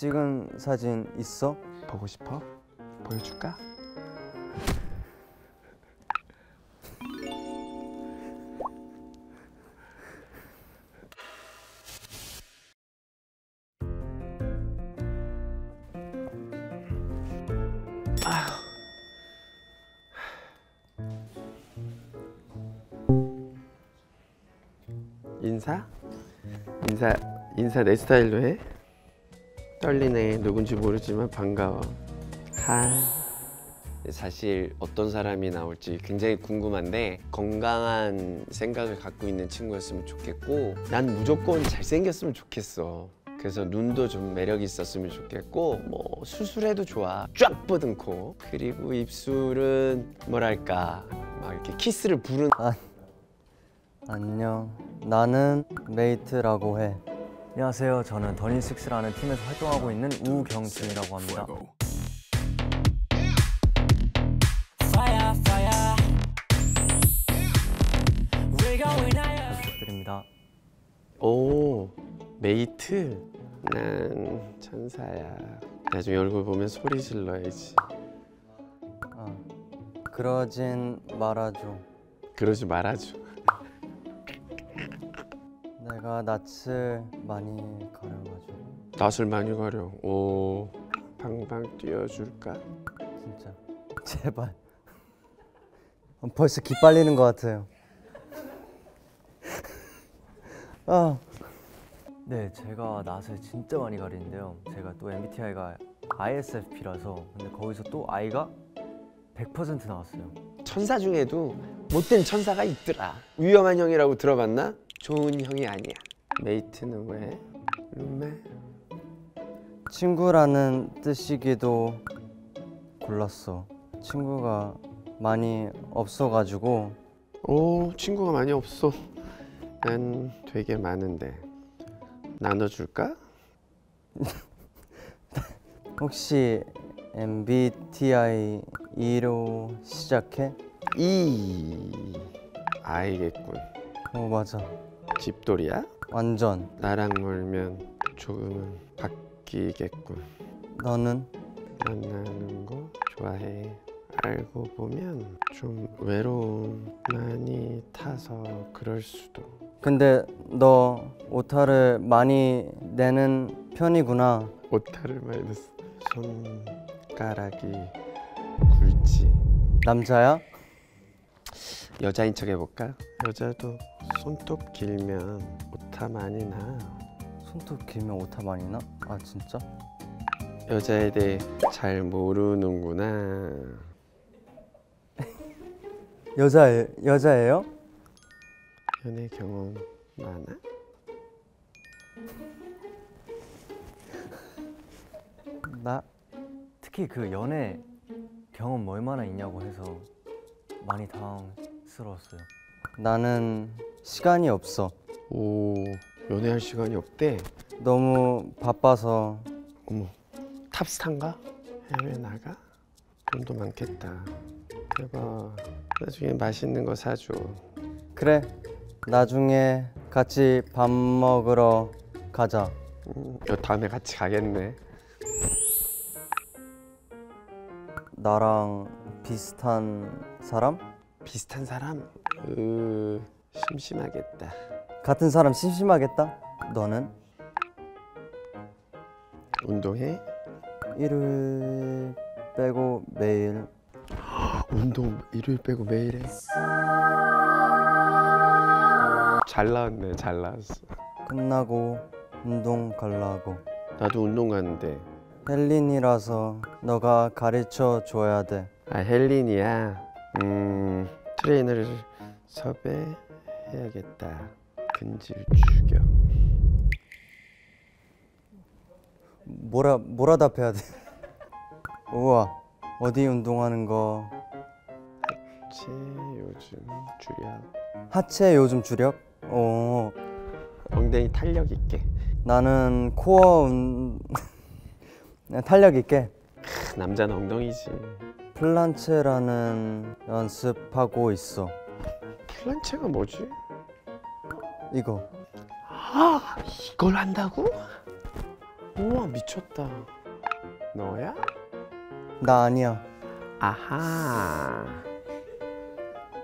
찍은 사진 있어? 보고 싶어? 보여줄까? 인사? 인사 인사 내 스타일로 해? 떨리네. 누군지 모르지만 반가워. 하. 사실 어떤 사람이 나올지 굉장히 궁금한데 건강한 생각을 갖고 있는 친구였으면 좋겠고 난 무조건 잘생겼으면 좋겠어. 그래서 눈도 좀 매력 있었으면 좋겠고 뭐 수술해도 좋아. 쫙 뻗은 코. 그리고 입술은 뭐랄까. 막 이렇게 키스를 부른 안녕. 나는 메이트라고 해. 안녕하세요. 저는 더뉴식스라는 팀에서 활동하고 있는 우경준이라고 합니다. 부탁드립니다. 오 메이트 난 천사야 나중에 얼굴 보면 소리 질러야지 아, 그러진 말아줘. 그러지 말아줘 내가 낯을 많이 가려가지고 낯을 많이 가려 오 방방 뛰어줄까 진짜 제발. 어, 벌써 기빨리는 것 같아요. 아. 네, 제가 낯을 진짜 많이 가리는데요. 제가 또 MBTI가 ISFP라서 근데 거기서 또 I가 100% 나왔어요. 천사 중에도 못된 천사가 있더라 위험한 형이라고 들어봤나? 좋은 형이 아니야 메이트는 왜? 룸메? 친구라는 뜻이기도 골랐어. 친구가 많이 없어가지고 오 친구가 많이 없어 난 되게 많은데 나눠줄까? 혹시 MBTI E로 시작해? 이 아이겠군 어 맞아. 집돌이야? 완전. 나랑 놀면 조금은 바뀌겠군 너는 만나는 거 좋아해 알고 보면 좀 외로움 많이 타서 그럴 수도 근데 너 오타를 많이 내는 편이구나. 오타를 많이 냈어 손가락이 굵지 남자야? 여자인 척 해볼까? 여자도 손톱 길면 오타 많이 나 손톱 길면 오타 많이 나? 아 진짜? 여자에 대해 잘 모르는구나 여자 여자예요? 연애 경험 많아? 나 특히 그 연애 경험 뭐 얼마나 있냐고 해서 많이 당황스러웠어요. 나는 시간이 없어. 오 연애할 시간이 없대 너무 바빠서 어머 탑스타인가? 해외 나가? 돈도 많겠다 대박 나중에 맛있는 거 사줘 그래. 나중에 같이 밥 먹으러 가자. 음, 여 다음에 같이 가겠네 나랑 비슷한 사람? 비슷한 사람? 으 심심하겠다 같은 사람 심심하겠다. 너는 운동해? 일요일 빼고 매일 운동 일요일 빼고 매일 해? 잘 나왔네 잘 나왔어 끝나고 운동 가려고. 나도 운동 가는데 헬린이라서 너가 가르쳐 줘야 돼. 아 헬린이야 음 트레이너를 섭외해야겠다 근질 추격 뭐라 뭐라 답해야 돼? 우와 어디 운동하는 거? 제 요즘 주력 하체 요즘 주력? 어 엉덩이 탄력 있게 나는 코어 운... 탄력 있게 크, 남자는 엉덩이지 플란체라는 연습하고 있어. 플란체가 뭐지? 이거 아 이걸 한다고? 우와 미쳤다. 너야? 나 아니야. 아하.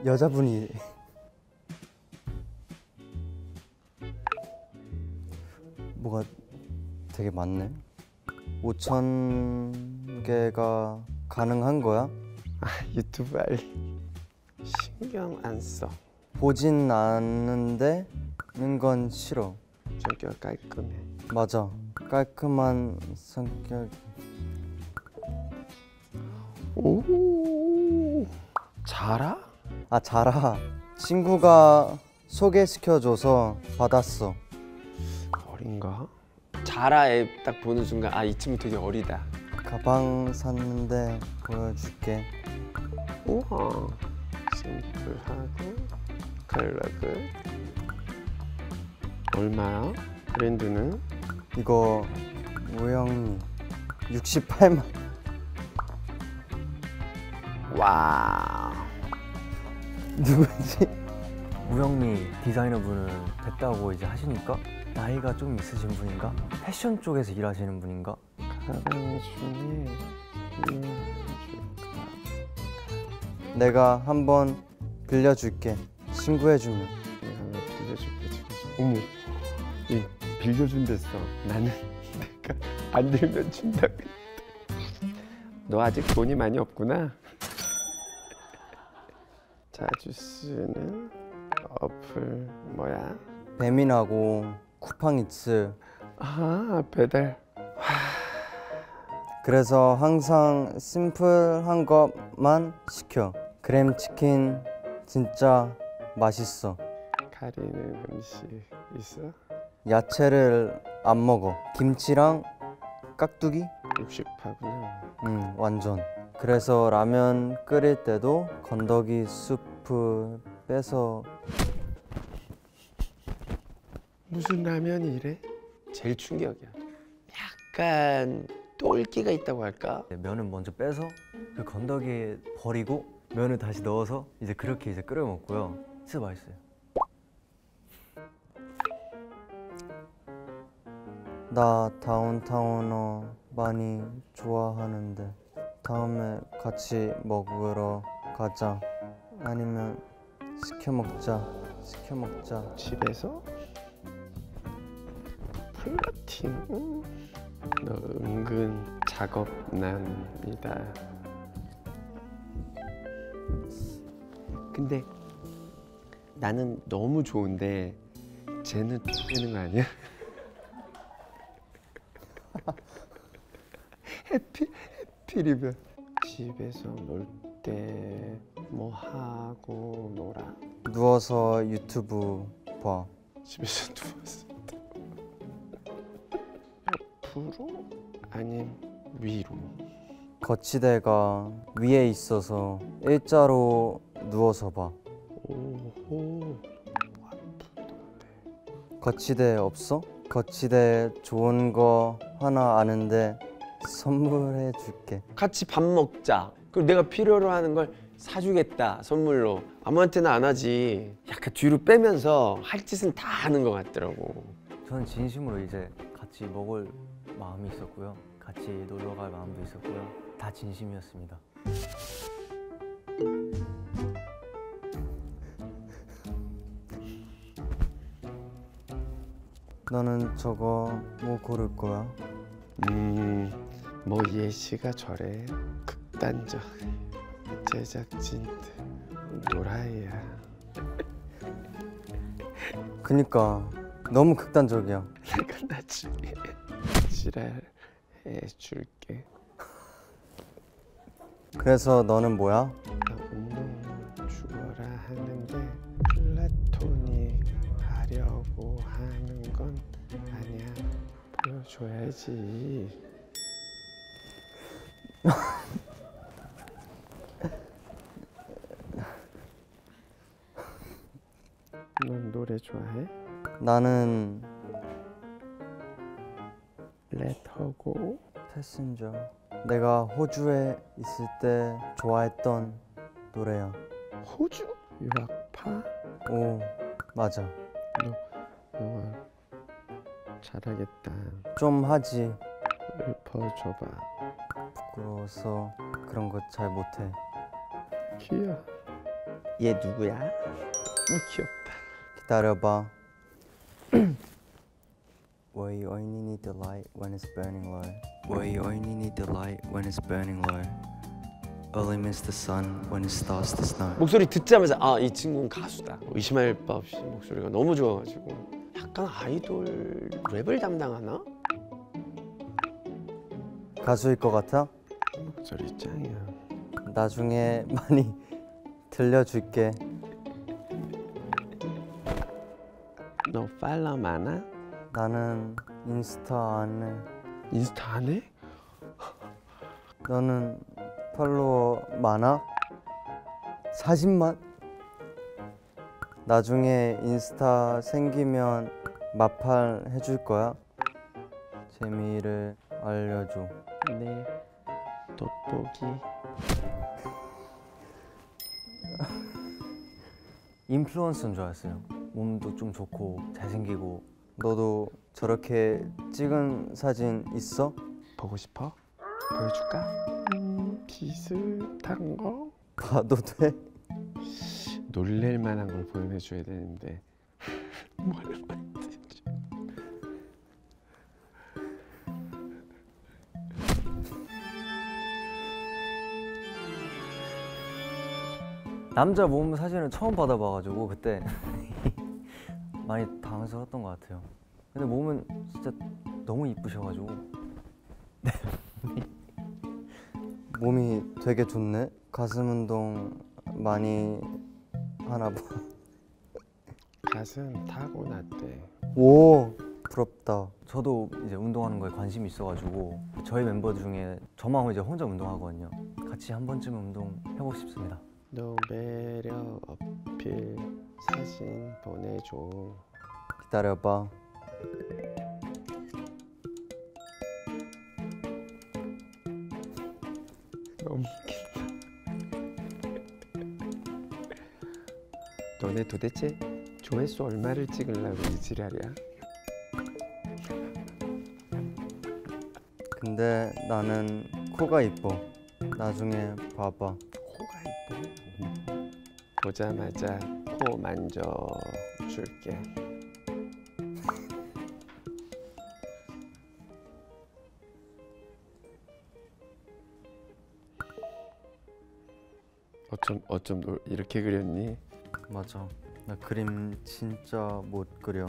여자분이 뭐가 되게 많네. 5천 개가 가능한 거야? 아 유튜브 알림 신경 안 써. 보진 않는데 는건 싫어. 성격 깔끔해. 맞아. 깔끔한 성격. 오. 자라? 아 자라. 친구가 소개시켜줘서 받았어. 어린가? 자라 앱딱 보는 순간 아 이 친구 되게 어리다. 가방 샀는데 보여줄게. 우와. 심플하고 컬러글. 얼마야? 브랜드는? 이거 우영미 68만. 와. 누구지? 우영미 디자이너 분을 뵀다고 이제 하시니까 나이가 좀 있으신 분인가? 패션 쪽에서 일하시는 분인가? 가방 중에 이어줄까? 내가 한번 빌려줄게. 친구해주면. 내가 빌려줄게 지금. 어머, 이 빌려준댔어. 나는 내가 안 들면 준다. 너 아직 돈이 많이 없구나. 자주 쓰는 어플 뭐야? 배민하고 쿠팡이츠. 아 배달. 그래서 항상 심플한 것만 시켜. 크림 치킨 진짜 맛있어. 가리는 음식 있어? 야채를 안 먹어. 김치랑 깍두기? 육식파구나. 응, 완전. 그래서 라면 끓일 때도 건더기 수프 빼서 무슨 라면이 이래? 제일 충격이야. 약간 똘끼가 있다고 할까? 면은 먼저 빼서 그 건더기에 버리고 면을 다시 넣어서 이제 그렇게 이제 끓여 먹고요. 진짜 맛있어요. 나 다운타운어 많이 좋아하는데 다음에 같이 먹으러 가자. 아니면 시켜 먹자. 시켜 먹자. 집에서 플러팅. 음. 너 은근 작업남이다. 근데 나는 너무 좋은데 쟤는 되는 거 아니야? 해피 해피리면 집에서 놀 때 뭐 하고 놀아? 누워서 유튜브 봐. 집에서 누웠을 때 옆으로 아님 위로 거치대가 위에 있어서 일자로 누워서 봐. 오호 거치대 없어? 거치대 좋은 거 하나 아는데 선물해 줄게. 같이 밥 먹자 그리고 내가 필요로 하는 걸 사주겠다 선물로 아무한테나 안 하지 약간 뒤로 빼면서 할 짓은 다 하는 것 같더라고 저는 진심으로 이제 같이 먹을 마음이 있었고요. 같이 놀러 갈 마음도 있었고요. 다 진심이었습니다. 너는 저거 뭐 고를 거야? 음 뭐 예시가 저래 극단적 제작진들 노라이야 그니까 너무 극단적이야. 내가 나중에 지랄해 줄게 그래서 너는 뭐야? 건 아니야 보여줘야지 넌 노래 좋아해? 나는 렛허고 패신저. 내가 호주에 있을 때 좋아했던 노래야. 호주? 유학파? 오, 맞아. 영화 잘하겠다. 좀 하지. 읊어줘봐. 부끄러워서 그런 거 잘 못해. 귀여워. 얘 누구야? 음, 귀엽다. 기다려봐. Where you only need the light when it's burning low. Where you only need the light when it's burning low. Only miss the sun when it starts to snow. 목소리 듣자마자 아 이 친구는 가수다. 의심할 바 없이 목소리가 너무 좋아가지고 약간 아이돌 랩을 담당하나? 가수일 것 같아? 목소리 짱이야. 나중에 많이 들려줄게. 너 팔로우 많아? 나는 인스타 안 해. 인스타 안 해? 너는 팔로워 많아? 40만? 나중에 인스타 생기면 마팔 해줄 거야? 재미를 알려줘. 네. 돋보기. 인플루언서인 줄 알았어요. 몸도 좀 좋고 잘생기고. 너도 저렇게 찍은 사진 있어? 보고 싶어? 보여줄까? 음, 비슷한 거? 봐도 돼? 놀랄 만한 걸 보여줘야 되는데 뭘 만들지? 남자 몸 사진을 처음 받아봐가지고 그때 많이 당황스러웠던 것 같아요. 근데 몸은 진짜 너무 이쁘셔가지고 네. 몸이 되게 좋네. 가슴 운동 많이 하나 봐. 가슴 타고났대. 오 부럽다. 저도 이제 운동하는 거에 관심이 있어가지고 저희 멤버 중에 저만 이제 혼자 운동하거든요. 같이 한 번쯤 운동 해보고 싶습니다. 너 매력 어필 사진 보내줘. 기다려봐. 너무 너네 도대체 조회수 얼마를 찍으려고 이 지랄이야? 근데 나는 코가 이뻐. 나중에 봐봐. 코가 이뻐. 보자마자 코 만져 줄게. 어쩜 어쩜 너 이렇게 그렸니? 맞아. 나 그림 진짜 못 그려.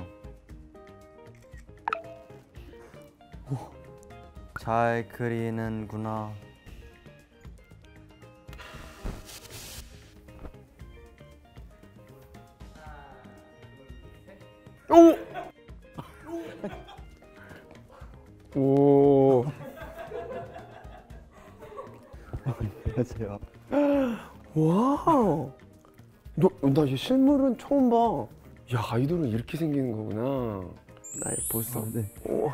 오, 잘 그리는구나. 실물은 처음 봐. 야 아이돌은 이렇게 생기는 거구나. 나의 보석. 네. 오.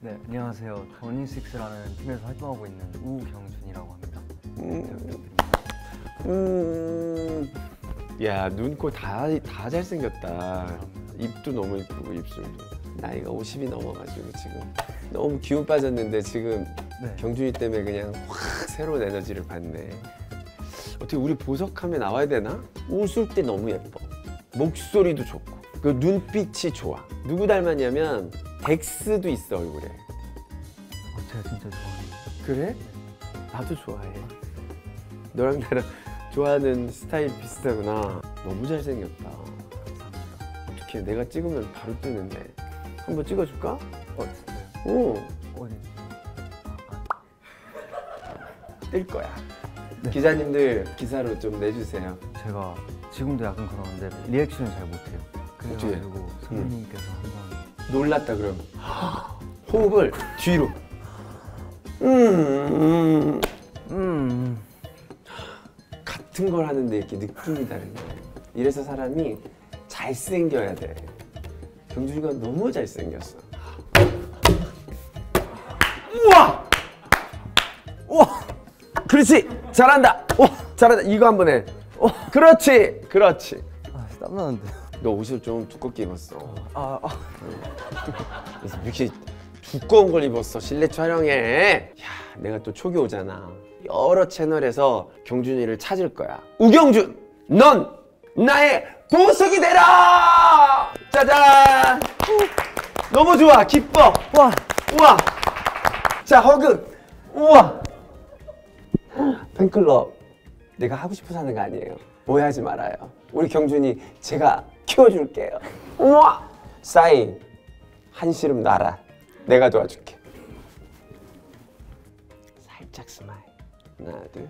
네, 안녕하세요. 더니식스라는 팀에서 활동하고 있는 우경준이라고 합니다. 음. 잘 부탁드립니다. 음. 야, 눈, 코 다, 다 잘생겼다. 입도 너무 이쁘고, 입술도. 나이가 50이 넘어가지고 지금 너무 기운 빠졌는데 지금 네. 경준이 때문에 그냥 확 새로운 에너지를 받네. 어떻게 우리 보석하면 나와야 되나? 웃을 때 너무 예뻐. 목소리도 좋고. 그 눈빛이 좋아. 누구 닮았냐면 덱스도 있어, 얼굴에. 어, 제가 진짜 좋아해요. 그래? 나도 좋아해. 너랑 나랑 좋아하는 스타일 비슷하구나. 너무 잘생겼다. 어떻게 내가 찍으면 바로 뜨는데. 한번 찍어줄까? 어, 진짜요? 오, 어디? 뜰 거야. 네. 기자님들 기사로 좀 내주세요. 제가 지금도 약간 그러는데 리액션을 잘 못해요. 그래가지고 선배님께서 한번 놀랐다 그럼. 호흡을 뒤로. 음, 음. 음 같은 걸 하는데 이렇게 느낌이 다른 거야. 이래서 사람이 잘생겨야 돼. 경준이가 너무 잘생겼어. 우와! 그렇지! 잘한다! 와, 잘한다! 이거 한 번 해. 어, 그렇지! 그렇지! 아, 땀나는데. 너 옷을 좀 두껍게 입었어. 아, 아 그래서 이렇게 두꺼운 걸 입었어 실내 촬영에. 야, 내가 또 초기 오잖아. 여러 채널에서 경준이를 찾을 거야. 우경준, 넌 나의 보석이 되라. 짜잔. 너무 좋아, 기뻐. 와 우와. 자, 허그. 우와. 팬클럽. 내가 하고 싶어서 하는 거 아니에요. 오해하지 말아요. 우리 경준이 제가 키워줄게요. 우와. 사인. 한시름 놔라. 내가 도와줄게. 살짝 스마일. 하나, 둘.